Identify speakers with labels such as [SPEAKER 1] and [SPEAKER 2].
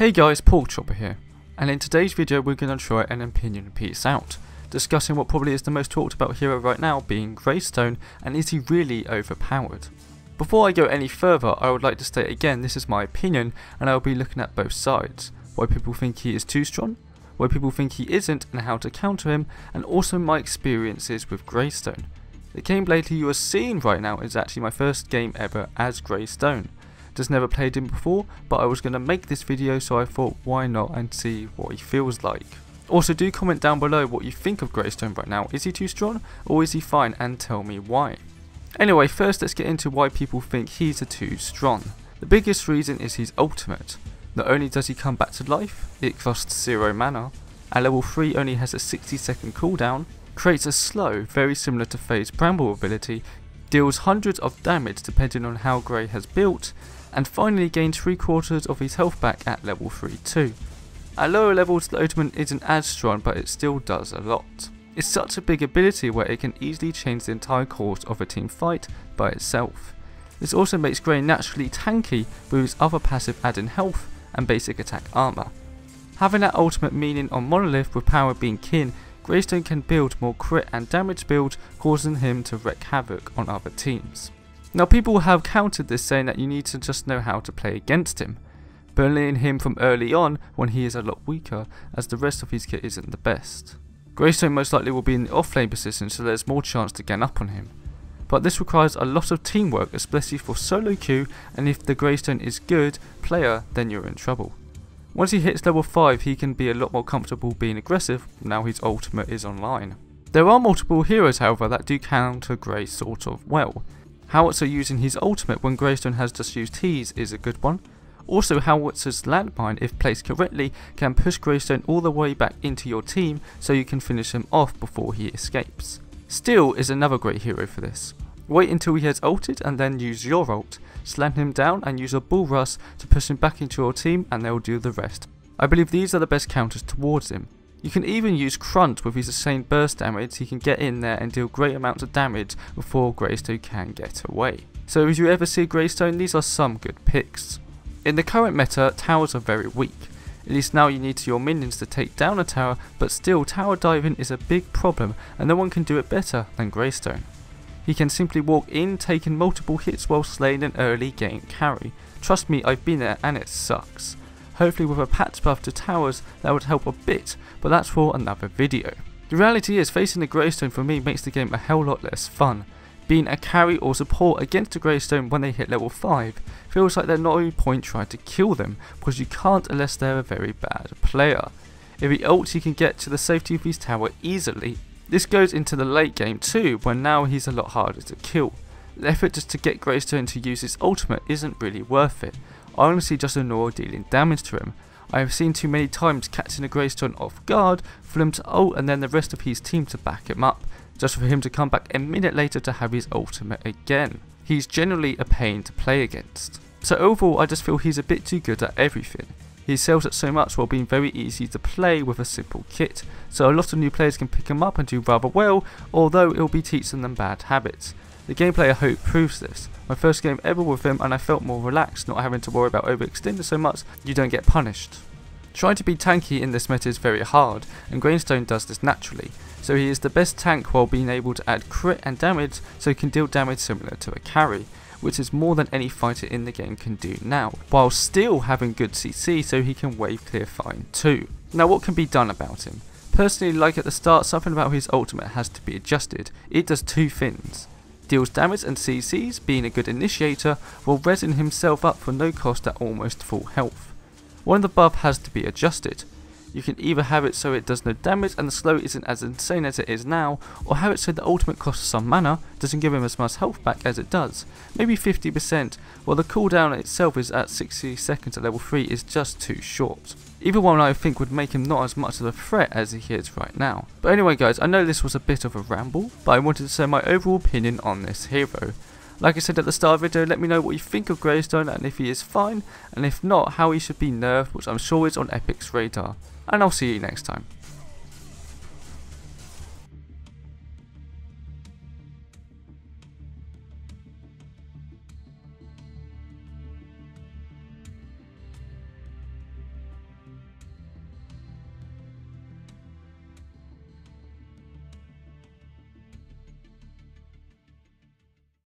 [SPEAKER 1] Hey guys, Porkchopper here, and in today's video we're going to try an opinion piece out, discussing what probably is the most talked about hero right now being Greystone, and is he really overpowered? Before I go any further, I would like to state again this is my opinion, and I will be looking at both sides, why people think he is too strong, why people think he isn't and how to counter him, and also my experiences with Greystone. The gameplay you are seeing right now is actually my first game ever as Greystone just never played him before, but I was going to make this video so I thought why not and see what he feels like. Also do comment down below what you think of Greystone right now, is he too strong or is he fine and tell me why. Anyway first let's get into why people think he's a too strong. The biggest reason is his ultimate. Not only does he come back to life, it costs 0 mana, at level 3 only has a 60 second cooldown, creates a slow, very similar to Fey's Bramble ability, deals hundreds of damage depending on how Grey has built, and finally gains 3 quarters of his health back at level 3 too. At lower levels the isn't as strong but it still does a lot. It's such a big ability where it can easily change the entire course of a team fight by itself. This also makes Grey naturally tanky with his other passive adding health and basic attack armor. Having that ultimate meaning on Monolith with power being kin, Greystone can build more crit and damage build causing him to wreak havoc on other teams. Now people have countered this saying that you need to just know how to play against him, bullying him from early on when he is a lot weaker as the rest of his kit isn't the best. Greystone most likely will be in the offlane position so there's more chance to gang up on him. But this requires a lot of teamwork especially for solo queue and if the Greystone is good player then you're in trouble. Once he hits level 5 he can be a lot more comfortable being aggressive now his ultimate is online. There are multiple heroes however that do counter Grey sort of well. Howitzer using his ultimate when Greystone has just used his is a good one. Also Howitzer's landmine if placed correctly can push Greystone all the way back into your team so you can finish him off before he escapes. Steel is another great hero for this. Wait until he has ulted and then use your ult, slam him down and use a bull rush to push him back into your team and they'll do the rest. I believe these are the best counters towards him. You can even use Crunch with his insane burst damage, he can get in there and deal great amounts of damage before Greystone can get away. So if you ever see Greystone, these are some good picks. In the current meta, towers are very weak. At least now you need your minions to take down a tower, but still tower diving is a big problem and no one can do it better than Greystone. He can simply walk in taking multiple hits while slaying an early game carry. Trust me, I've been there and it sucks. Hopefully with a patch buff to towers that would help a bit, but that's for another video. The reality is facing the Greystone for me makes the game a hell lot less fun. Being a carry or support against a Greystone when they hit level 5 feels like they're not no point trying to kill them because you can't unless they're a very bad player. If he ults he can get to the safety of his tower easily. This goes into the late game too when now he's a lot harder to kill. The effort just to get Greystone to use his ultimate isn't really worth it I honestly just ignore dealing damage to him. I have seen too many times catching a Greystone off guard for him to ult and then the rest of his team to back him up, just for him to come back a minute later to have his ultimate again. He's generally a pain to play against. So overall I just feel he's a bit too good at everything. He sells it so much while being very easy to play with a simple kit, so a lot of new players can pick him up and do rather well, although it'll be teaching them bad habits. The gameplay I hope proves this. My first game ever with him and I felt more relaxed not having to worry about overextending so much you don't get punished. Trying to be tanky in this meta is very hard and Greystone does this naturally, so he is the best tank while being able to add crit and damage so he can deal damage similar to a carry, which is more than any fighter in the game can do now, while still having good CC so he can wave clear fine too. Now what can be done about him? Personally, like at the start, something about his ultimate has to be adjusted. It does two things deals damage and CCs, being a good initiator, while resin himself up for no cost at almost full health. One of the buff has to be adjusted. You can either have it so it does no damage and the slow isn't as insane as it is now, or have it so the ultimate costs some mana, doesn't give him as much health back as it does, maybe 50%, while the cooldown itself is at 60 seconds at level 3 is just too short. Either one I think would make him not as much of a threat as he is right now. But anyway guys, I know this was a bit of a ramble, but I wanted to say my overall opinion on this hero. Like I said at the start of the video, let me know what you think of Greystone and if he is fine, and if not, how he should be nerfed, which I'm sure is on Epic's radar. And I'll see you next time.